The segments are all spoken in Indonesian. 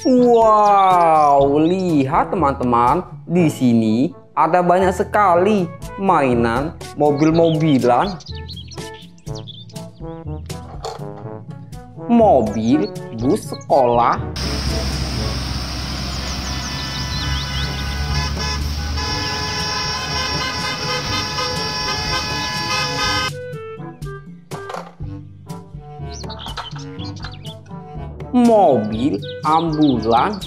Wow, lihat teman-teman, di sini ada banyak sekali mainan mobil-mobilan. Mobil bus sekolah. Mobil ambulans.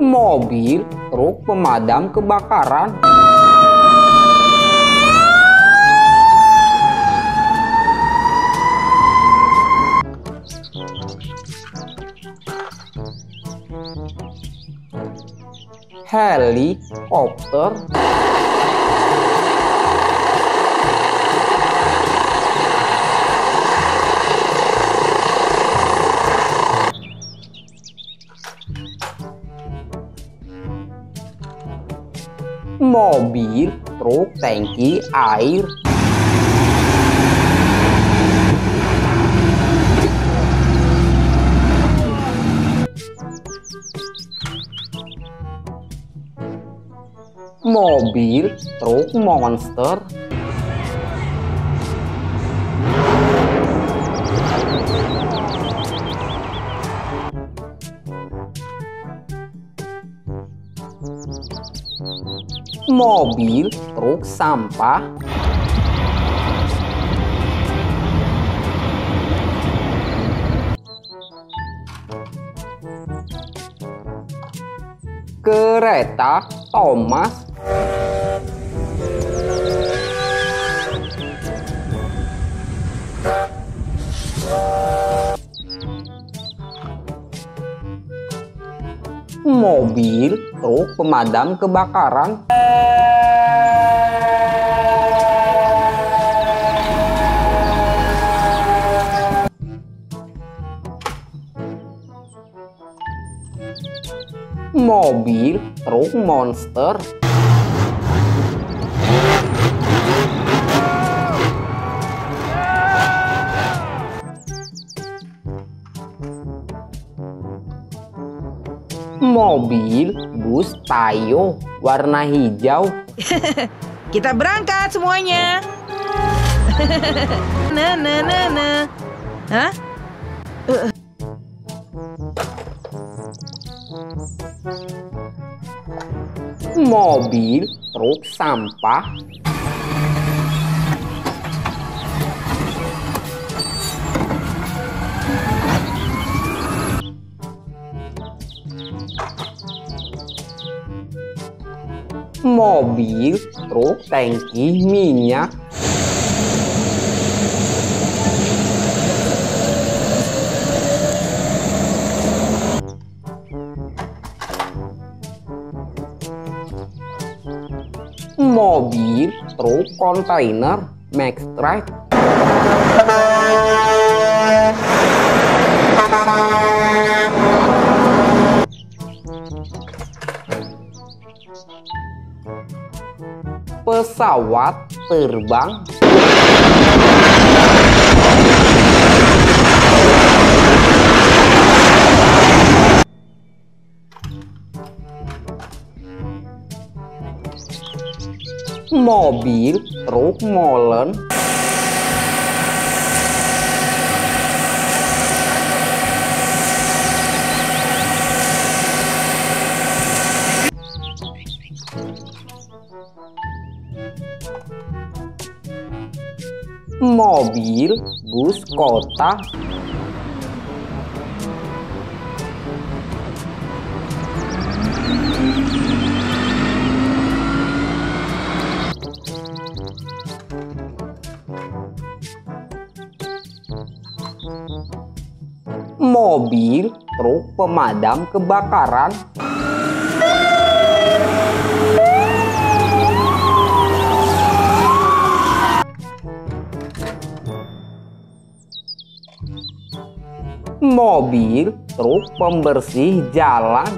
mobil truk pemadam kebakaran. Helikopter. mobil, truk, tangki, air. Mobil, truk, monster. mobil, truk, sampah. Kereta Thomas mobil, truk pemadam kebakaran. Mobil, truk monster. Tayo warna hijau. Kita berangkat semuanya. nah, nah, nah, nah. Hah? Uh. Mobil truk sampah mobil, truk, tangki, minyak. Mobil, truk, kontainer, max. Pesawat terbang. Mobil, truk, molen, mobil, bus kota, mobil, truk pemadam kebakaran, mobil, truk pembersih jalan.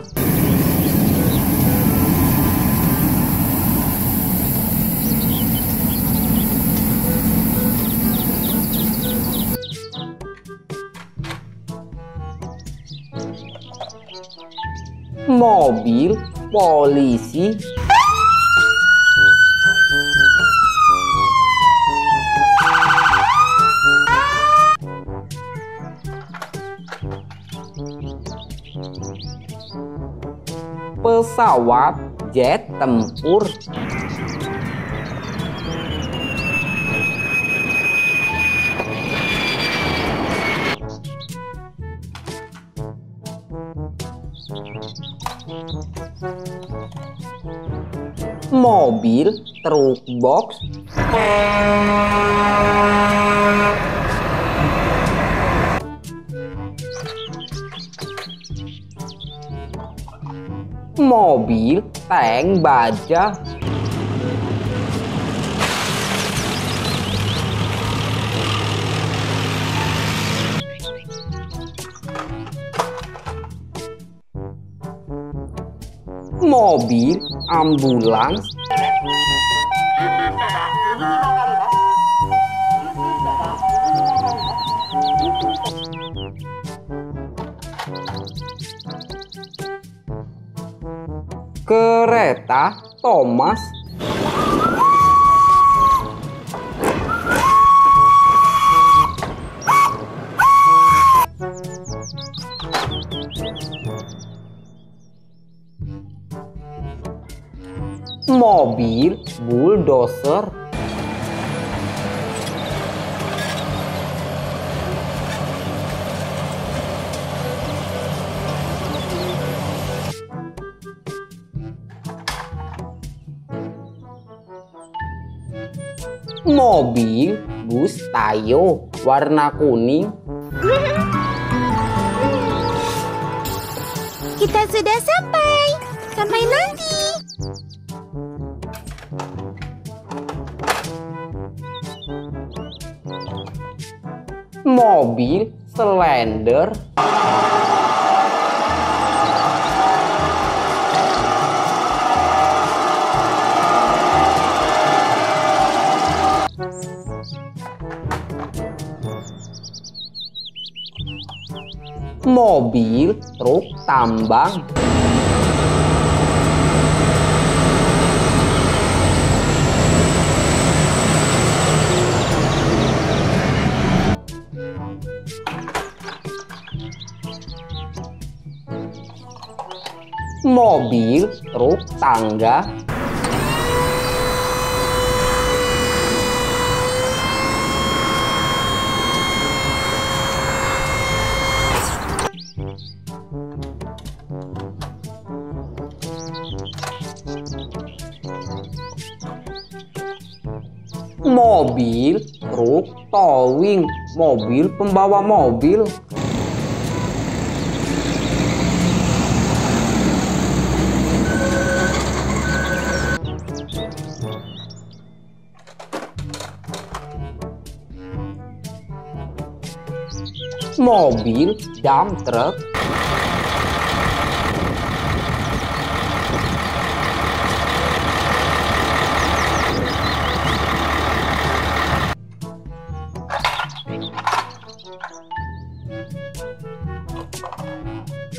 Mobil, polisi, pesawat jet tempur, mobil truk box, mobil tank baja, mobil ambulans, Thomas, mobil bulldozer, mobil bus Tayo warna kuning, Kita sudah sampai. Sampai nanti. mobil Slender, mobil truk tambang, mobil truk tangga, mobil truk towing, mobil pembawa mobil, mobil dump truck,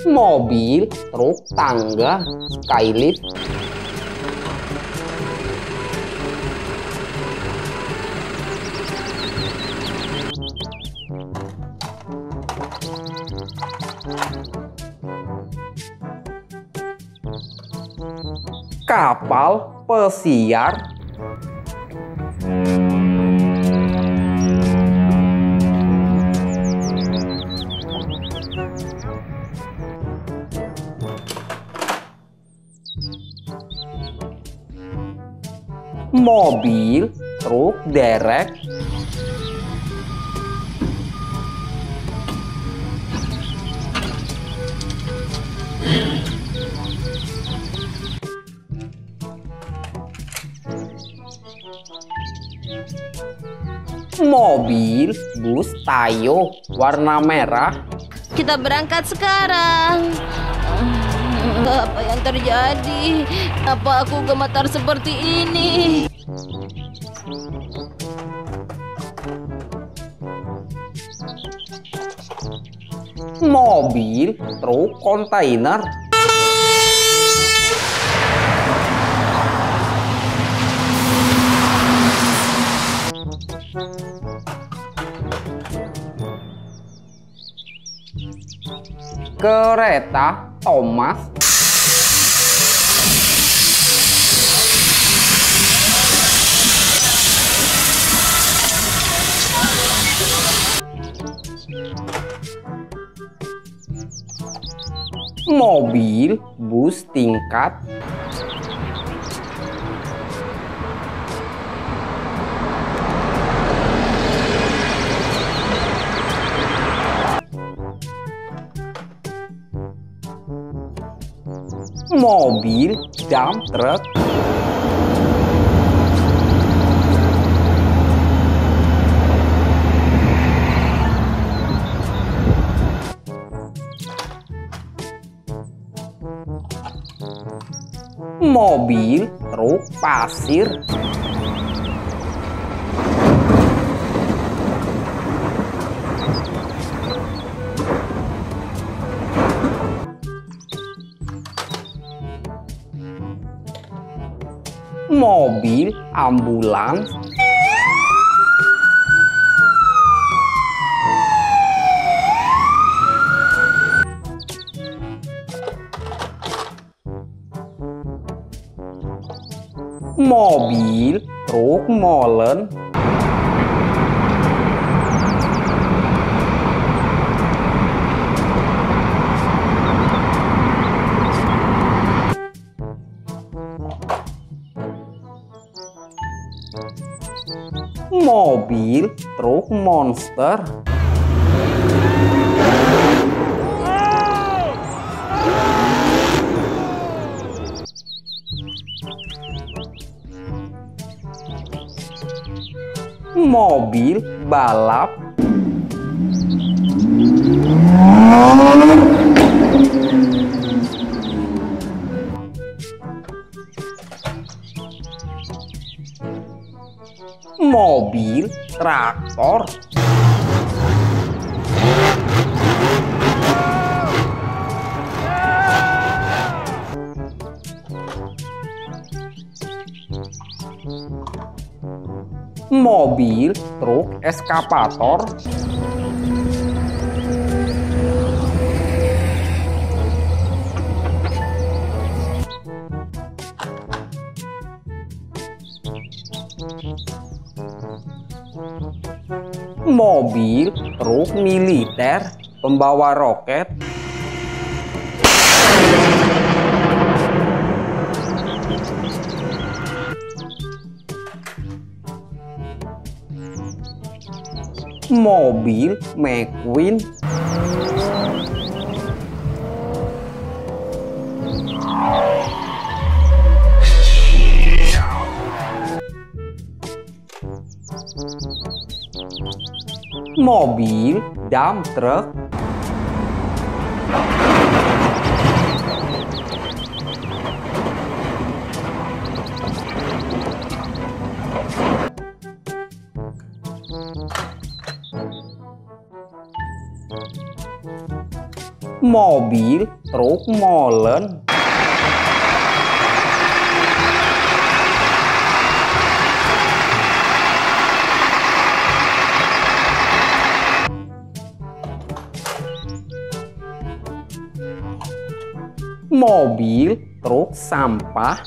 mobil truk tangga skylift, kapal pesiar, mobil truk derek, mobil bus Tayo warna merah, kita berangkat sekarang. Apa yang terjadi? Apa aku gemetar seperti ini? Mobil, truk, kontainer, Thank you. Kereta Thomas. Mobil bus tingkat mobil dump truck mobil truk pasir mobil ambulans. Mobil truk molen mobil truk monster. Mobil balap traktor. Mobil truk eskavator mobil truk militer pembawa roket. Mobil McQueen mobil dump truck. Mobil truk molen mobil truk sampah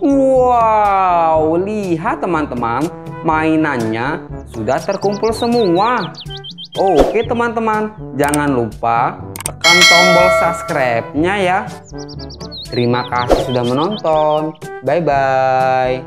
Wow, lihat teman-teman, mainannya sudah terkumpul semua. Oke teman-teman, jangan lupa tekan tombol subscribe-nya ya. Terima kasih sudah menonton. Bye-bye.